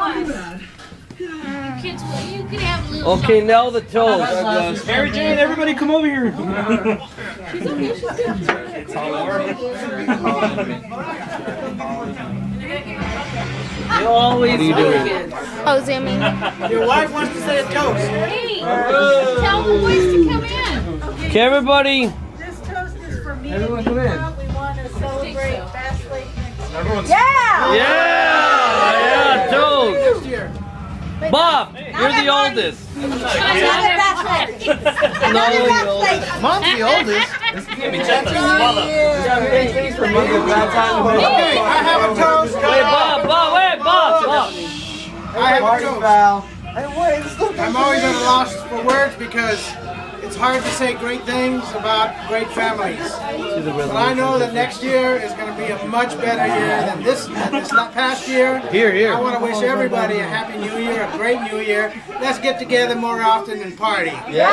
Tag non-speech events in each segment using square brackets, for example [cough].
bad. Kids, you can have a little Okay, now the toast. Mary Jane, everybody come over here. You always what are you doing? Oh, zooming. Your wife wants to say a toast. Hey, tell the boys to come in. Okay, everybody. This toast is for me. Everyone come in. Everyone's Yeah! Yeah, yeah, toast. next. Bob, you're the oldest. Another Bass Lake. No, Mom's the oldest. Jimmy, check the swallow. Okay, I have a toast. Wait, Bob, Bob, wait, Bob, Bob. I have a toast. I'm always at a loss for words because it's hard to say great things about great families. But I know that next year is going to be a much better year than this, than this past year. Here, here. I want to wish everybody a happy new year, a great new year. Let's get together more often and party. Yeah!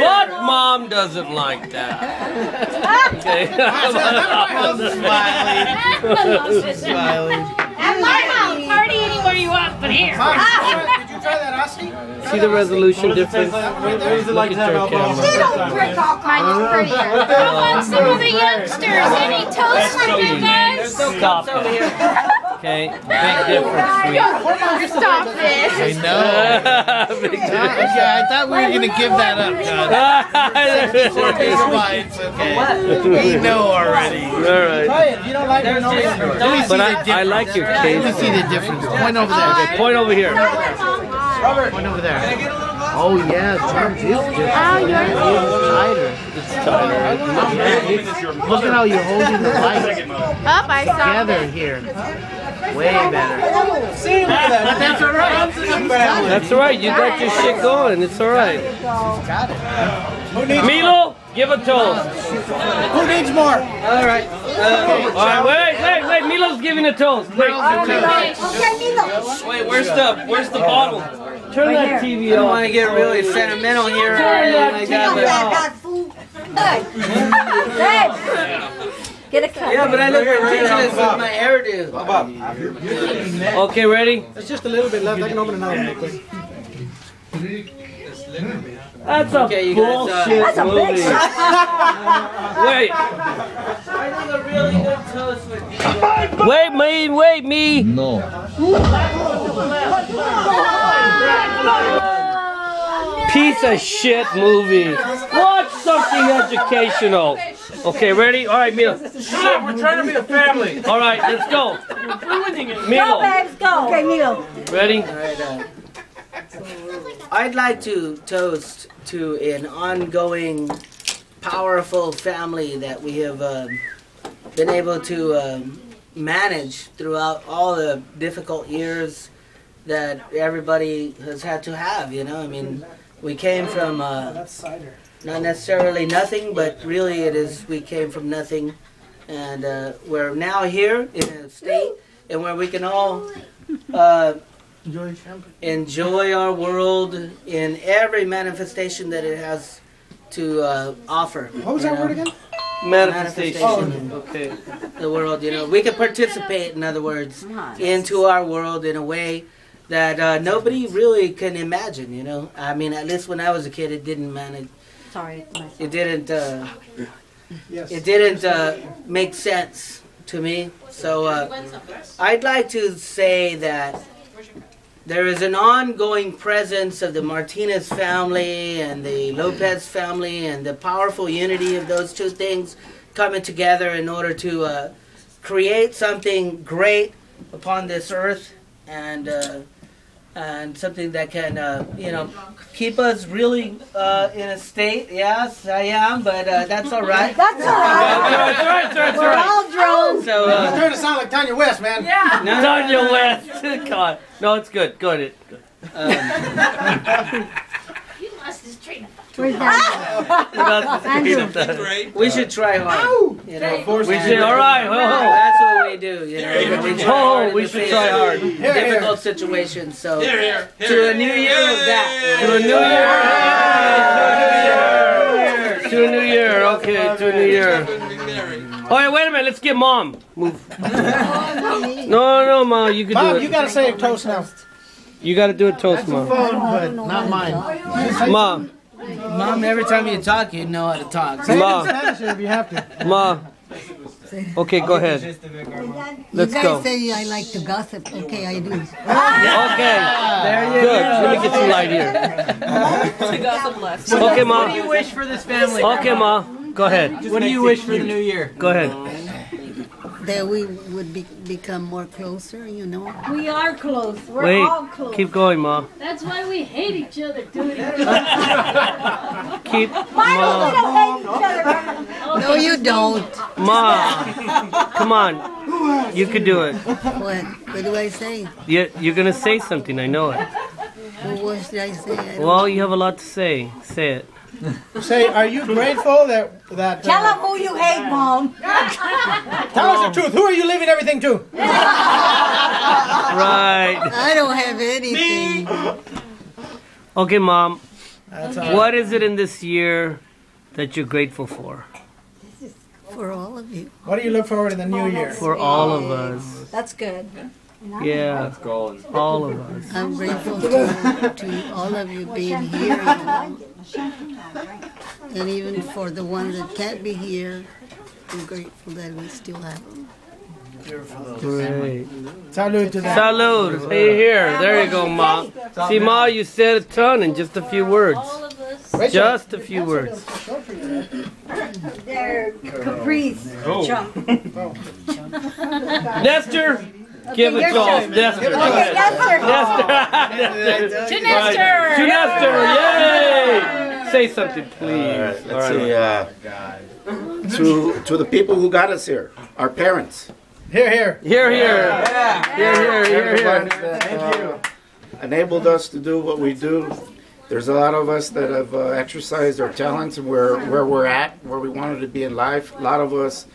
But mom doesn't like that. [laughs] [laughs] Okay. At my house, party anywhere you want, but here. [laughs] See the resolution difference? Look at your camera. You don't drink all prettier. How about some of the youngsters? Any toast for you guys? Stop it. Okay, big difference, oh sweet. Stop this. I know. [laughs] big difference. Yeah, I thought we were gonna give that up, John. It's [laughs] it's okay. We know already. All right. Try it. You don't like it, no Let me see But the I, difference. I like your Let me see the difference. Point over there. Point over here. Point over there. Oh yeah, John's is different. Oh, yours tighter. It's tighter. Look at how you're holding the light Up, I saw together here. Way better. But that's all right. That's all right. You got your shit going. It's all right. Milo, give a toast. Who needs more? All right. all right. Wait, wait, wait. Milo's giving a toast. Wait. Okay, Milo. Wait. Where's the Where's the bottle? Turn that TV off. I don't want to get really oh, sentimental here or Turn anything that like TV that, but off. Bad food. Hey. [laughs] Get a cut. yeah, but I look ridiculous with my hairdo. Okay, ready? There's just a little bit left. I can open another one real quick. That's a Okay, you guys, uh, bullshit That's a big movie. [laughs] Wait. I think a really good toast would be. Wait, me. Wait, me. No. Piece of shit movie. Watch something educational. Okay, ready? All right, Milo. We're trying to be a family. All right, let's go. Go, Milo, babes, go. Okay, Milo. ready? Alright, uh, I'd like to toast to an ongoing, powerful family that we have um, been able to um, manage throughout all the difficult years that everybody has had to have. You know, I mean, we came from uh, not necessarily nothing, but really it is we came from nothing, and uh, we're now here in a state and where we can all uh, enjoy our world in every manifestation that it has to uh, offer. What was that know, word again? Manifestation. Manifestation. Okay. The world, you know, we can participate, in other words, into our world in a way that uh, nobody really can imagine. You know, I mean, at least when I was a kid, it didn't manage. Sorry. It didn't. Uh, Yes. it didn't uh, make sense to me. So uh, I'd like to say that there is an ongoing presence of the Martinez family and the Lopez family and the powerful unity of those two things coming together in order to uh, create something great upon this earth. And uh, and something that can uh, you know keep us really uh, in a state. Yes, I am, but uh, that's all right. [laughs] That's all right. That's all right, that's We're all drones. So It's uh, starting to sound like Kanye West, man. no, no, Kanye no, no. West. [laughs] Come on. No, it's good. Go ahead. Um, [laughs] You lost his train of thought. Where's that? Andrew. we should try hard. You know, We should. All right. Ho, ho. That's what we do. You know, we try Oh, hard in we the should face try of hard. Difficult situations. So Here, here, here. to a new year of that. To a new year. To a new year. To a new year. Okay. To a new year. Be merry. All right, wait a minute. Let's get mom. Move. [laughs] No, no, ma. You can do Mom, it. you gotta say a toast now. You gotta do a toast, mom. Phone, but not mine. Ma, Mom, every time you talk, you know how to talk. Say it in Ma. Spanish if you have to. Ma. Okay, go ahead. Let's you guys go. say I like to gossip. Okay, I do. Okay. Good. Let me get some light here. Okay, ma. What do you wish for this family? Okay, ma. Go ahead. What do you wish for the new year? Go ahead. That we would be, become more closer, you know. We are close. We're all Wait. close. Keep going, ma. That's why we hate each other, dude. [laughs] Keep, Why ma. do we don't hate each other? [laughs] No, you don't. Ma. Come on. You could do it. What? What do I say? You, you're gonna say something. I know it. Well, what should I say? I don't- Well, you have a lot to say. Say it. Say, are you grateful that that? Tell Uh, them who you hate, Mom. tell us the truth. Who are you leaving everything to? Right. I don't have anything. Okay, mom. That's all. What is it in this year that you're grateful for? For all of you. What do you look forward to the new year? For all of us. That's good. Yeah. All of us. I'm grateful to, to all of you being here. You know. And even for the ones that can't be here, I'm grateful that we still have them. Great. Salute to that. Salud. Hey, here. There you go, Ma. See, Ma, you said a ton in just a few words. All of us. Rachel, Just a few words. They're Caprice. Chunk. [laughs] Nestor, give it to us. turn. Nestor, go Okay, ahead. yes. Nestor. To Nestor! To Nestor, yay! Say something, please. Let's see. Uh, to to the people who got us here, our parents, Here, here. Here, here. Yeah. Here, here, here, here. that uh, enabled us to do what we do. There's a lot of us that have uh, exercised our talents and where where we're at, where we wanted to be in life. A lot of us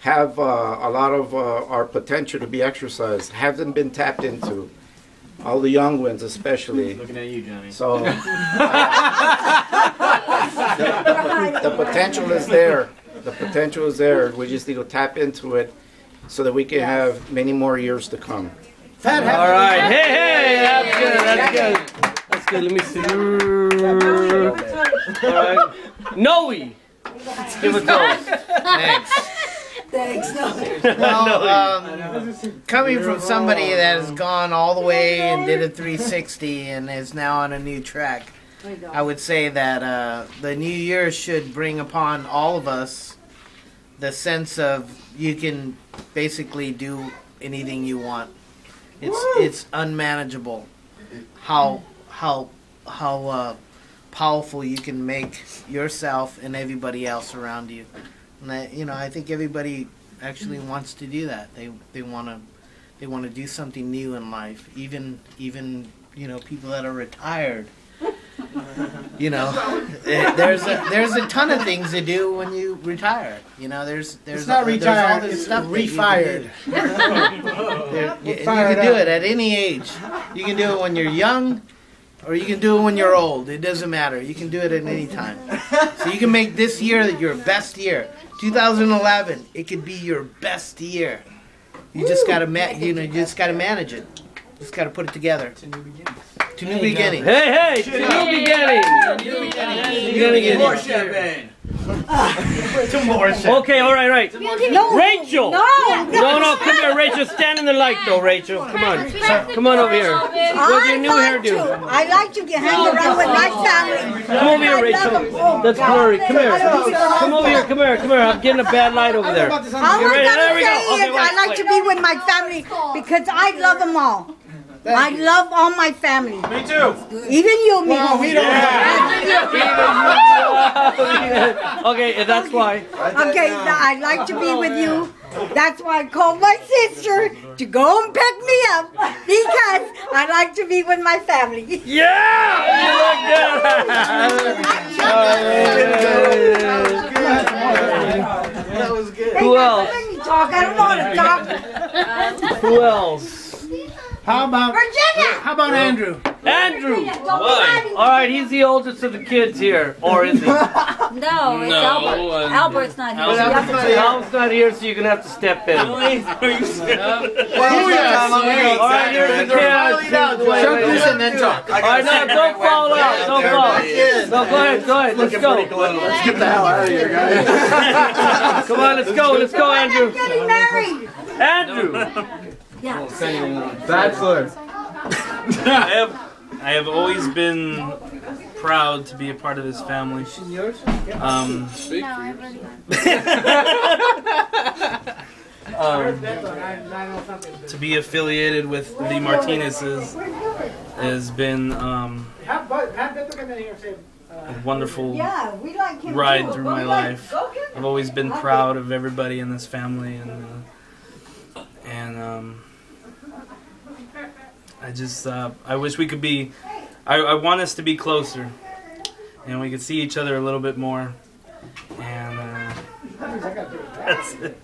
have uh, a lot of uh, our potential to be exercised haven't been tapped into. All the young ones, especially. Looking at you, Johnny. So the, [laughs] [laughs] the potential is there. The potential is there. We just need to tap into it so that we can have many more years to come. Fat All right. Hey, hey. That's good. That's good. That's good. Let me see. All right. Noe. Give a toast. Thanks. Thanks. Well, [laughs] um, coming from somebody that has gone all the way and did a 360 and is now on a new track, I would say that uh, the new year should bring upon all of us the sense of you can basically do anything you want. It's it's unmanageable how how how uh, powerful you can make yourself and everybody else around you. And I, you know, I think everybody actually wants to do that. They they want to they want to do something new in life. Even even you know people that are retired. [laughs] You know, eh, there's a there's a ton of things to do when you retire. You know, there's there's It's not there's retired, all this it's stuff that you can refired. [laughs] There- you, you can do it at any age. You can do it when you're young, or you can do it when you're old. It doesn't matter. You can do it at any time. So you can make this year your best year. 2011, it could be your best year. You just gotta ma- you know you just gotta manage it. Just gotta put it together. To new beginnings. Hey, hey. To new beginning. You're gonna get More it. champagne. Okay, all right, right. No. Rachel. No. No, no, come here, Rachel. Stand in the light, though, Rachel. Come on. Come on over here. What's your I new like to. I like to get hang around with my family. Come over here, Rachel. them. Oh, That's God. blurry. Come here. I don't know. Come over here. Come here. Come here. I'm getting a bad light over there. All I'm ready? gonna say go. Okay, is I like wait. to be with my family because I love them all. I love all my family. Me too. Even you, me. Well, we don't [laughs] okay, and that's why. Okay, th- I like to be with you. That's why I called my sister to go and pick me up because I like to be with my family. Yeah! That was good. Who else? Let me talk. I don't know how to talk. Who else? How about Virginia! how about Andrew? Andrew. Don't be hiding. All right, he's the oldest of the kids here, or is he? [laughs] No, it's Albert. Albert's not here. so you have to Albert's take- Al's not here, so you're gonna have to step in. All right, here's the kids. Jump loose and then talk. All right, no, don't fall out. Don't fall. No, go ahead, go ahead. Let's go. Let's get the hell out of here, guys. [laughs] Come on, let's go. Let's go, I'm Andrew. Getting married. Andrew. Bachelor. I have, I have always been proud to be a part of this family. Um, [laughs] um, to be affiliated with the Martinezes has been um, Have Bud- have Beto come in here and say, uh, a wonderful Yeah, we like ride through my life. I've always been proud of everybody in this family, and uh, and um, I just uh, I wish we could be. I, I want us to be closer, and we could see each other a little bit more, and. Uh, that's it.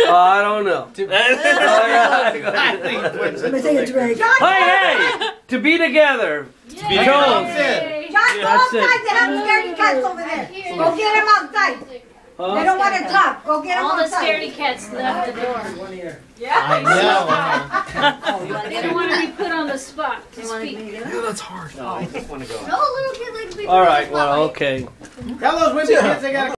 Oh, I don't know. [laughs] [laughs] Let me take a drink. Hey, hey! To be together. to be Jones. John, go that's it. outside. They have scaredy cats over there. Go get them outside. They don't want to talk. Go get them All the outside. scaredy cats left the door. Yeah, I know. [laughs] Oh, they don't want to be put on the spot That's hard. No. No little kids like to speak. All right, well, okay. tell those wimpy kids they gotta